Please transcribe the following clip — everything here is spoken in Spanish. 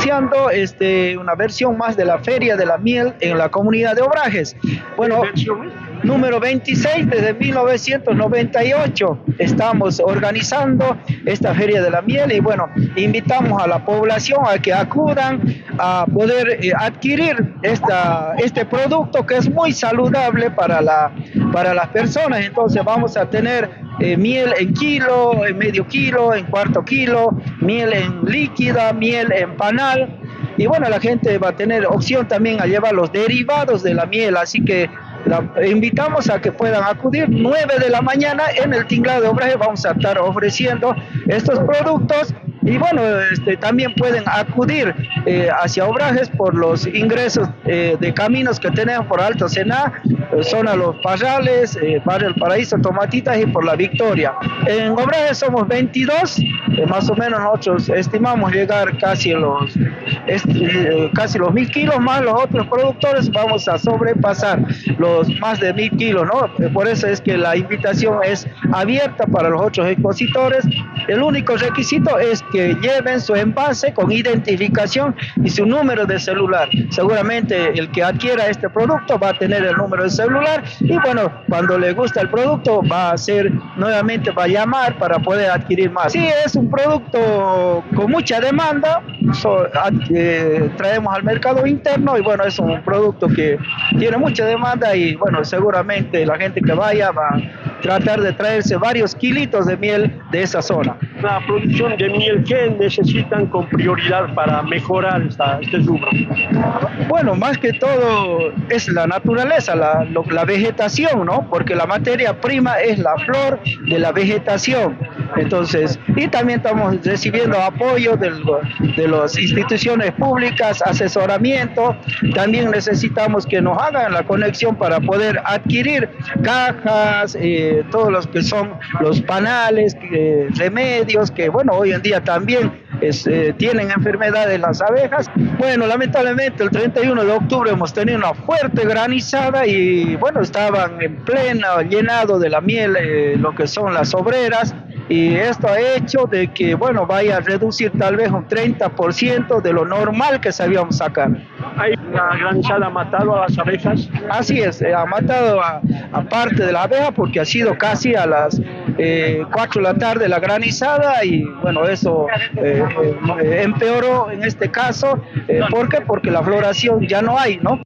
anunciando este, una versión más de la Feria de la Miel en la comunidad de Obrajes. Bueno, número 26 desde 1998 estamos organizando esta Feria de la Miel y bueno, invitamos a la población a que acudan a poder eh, adquirir esta, este producto que es muy saludable para, la, para las personas. Entonces vamos a tener eh, miel en kilo, en medio kilo, en cuarto kilo, miel en líquida, miel en panal. Y bueno, la gente va a tener opción también a llevar los derivados de la miel, así que la, invitamos a que puedan acudir 9 de la mañana en el tinglado de Obraje. Vamos a estar ofreciendo estos productos y bueno, este, también pueden acudir eh, hacia Obrajes por los ingresos eh, de caminos que tenemos por Alto Sena, eh, zona Los Parrales, Barrio El Paraíso, Tomatitas y por La Victoria. En Obrajes somos 22, más o menos nosotros estimamos llegar casi los, casi los mil kilos, más los otros productores vamos a sobrepasar los más de mil kilos, ¿no? Por eso es que la invitación es abierta para los otros expositores. El único requisito es que lleven su envase con identificación y su número de celular. Seguramente el que adquiera este producto va a tener el número de celular y bueno, cuando le gusta el producto va a hacer nuevamente, va a llamar para poder adquirir más. Sí, es un producto con mucha demanda, eh, traemos al mercado interno y bueno, es un producto que tiene mucha demanda y bueno, seguramente la gente que vaya va tratar de traerse varios kilitos de miel de esa zona. La producción de miel que necesitan con prioridad para mejorar esta, este rubro. Bueno, más que todo es la naturaleza, la, la vegetación, ¿no? Porque la materia prima es la flor de la vegetación. Entonces, y también estamos recibiendo apoyo de, las instituciones públicas, asesoramiento. También necesitamos que nos hagan la conexión para poder adquirir cajas, eh, todos los que son los panales, eh, remedios, que bueno, hoy en día también eh, tienen enfermedades las abejas. Bueno, lamentablemente el 31 de octubre hemos tenido una fuerte granizada y bueno, estaban en pleno llenado de la miel lo que son las obreras y esto ha hecho de que, bueno, vaya a reducir tal vez un 30% de lo normal que sabíamos sacar. ¿Hay una granizada ha matado a las abejas? Así es, eh, ha matado a, parte de la abeja porque ha sido casi a las eh, 4 de la tarde la granizada y bueno, eso eh, eh, empeoró en este caso. ¿Por qué? Porque la floración ya no hay, ¿no?